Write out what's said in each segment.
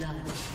blood.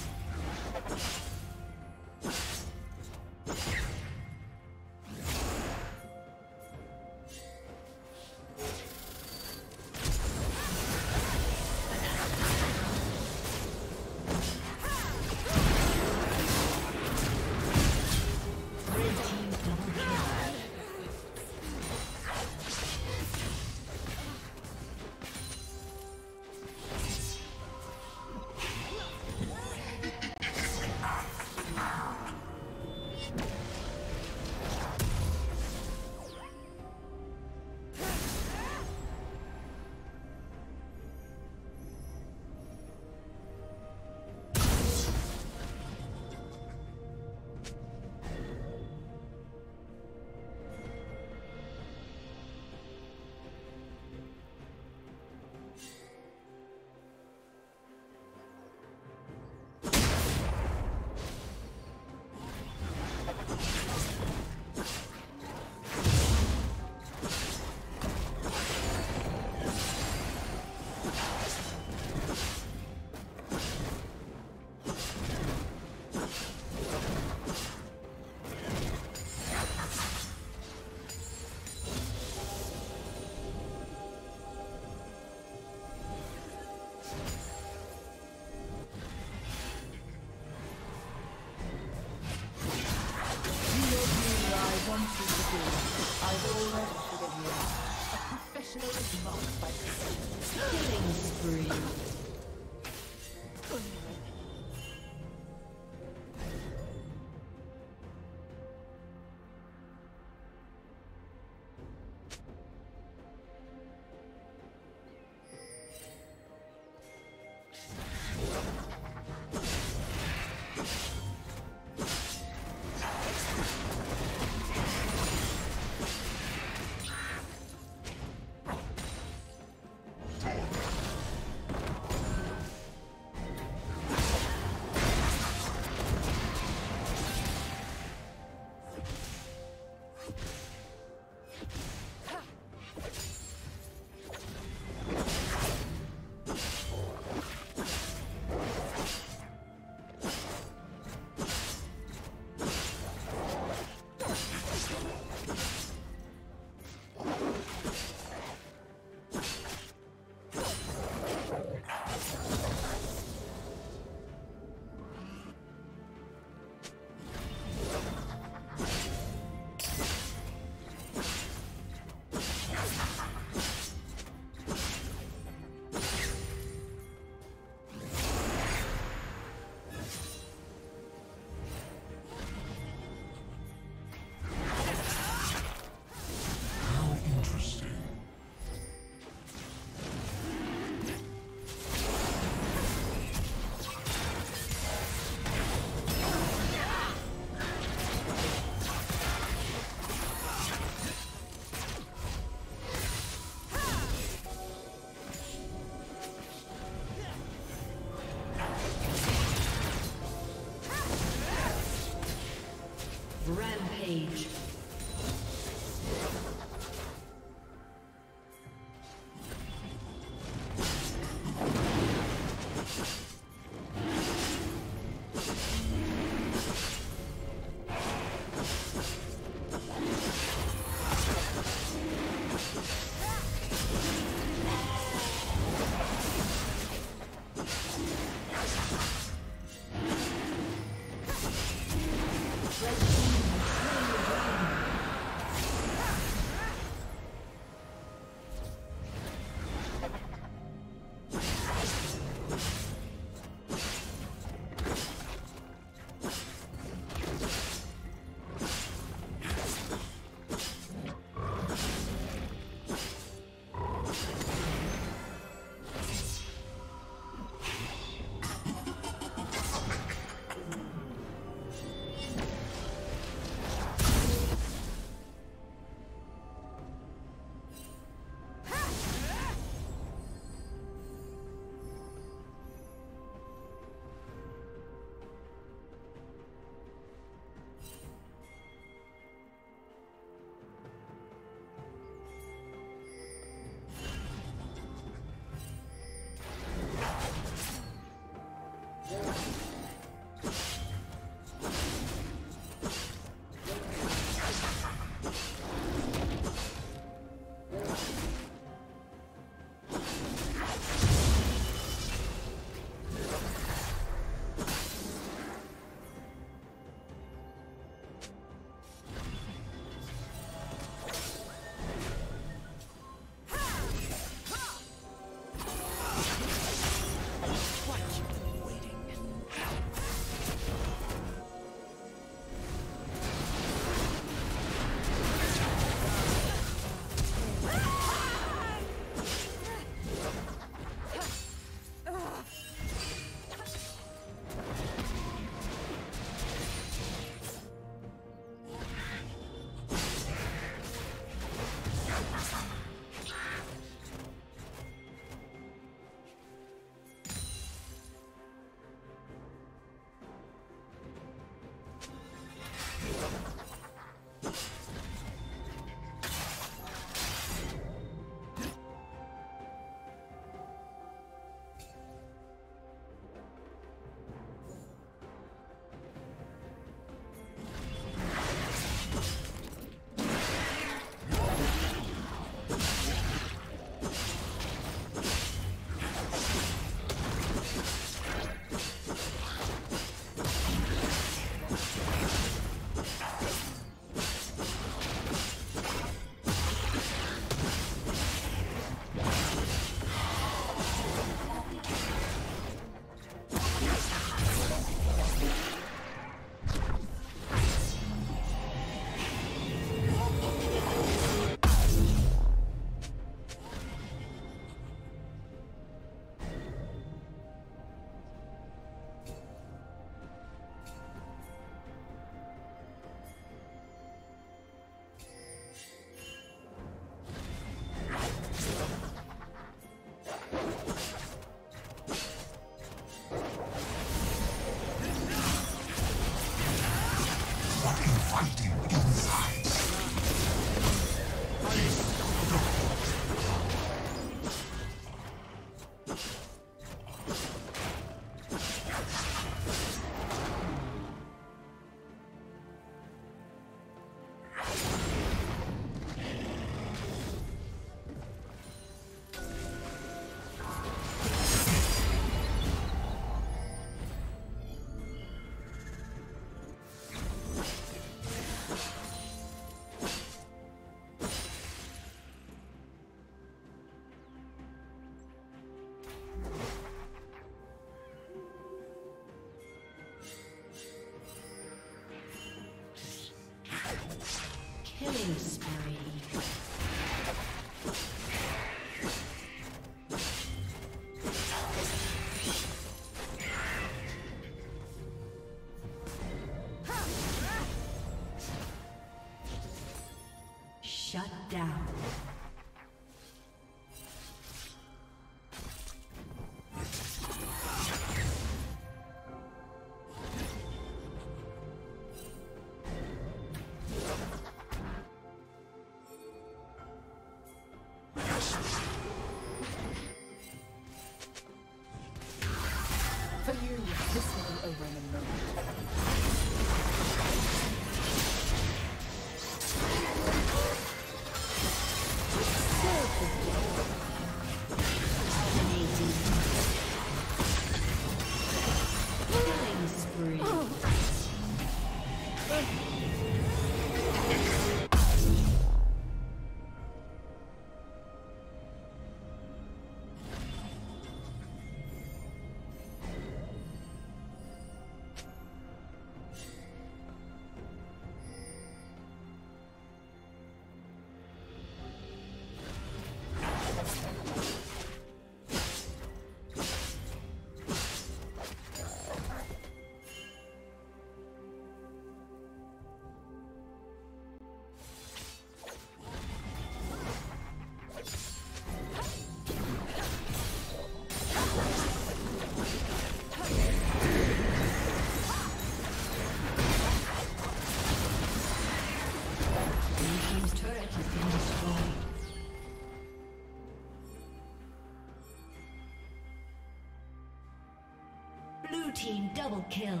Double kill.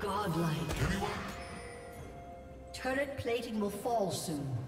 Godlike. Turret plating will fall soon.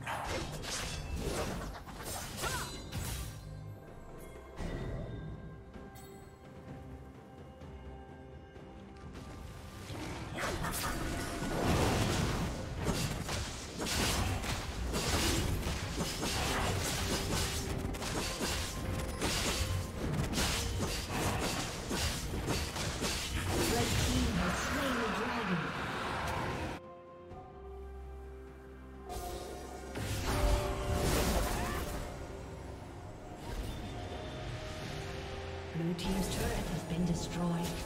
destroyed.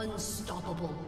Unstoppable.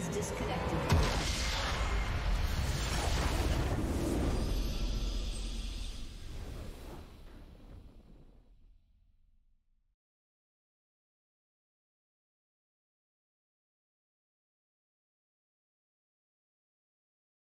Has disconnected.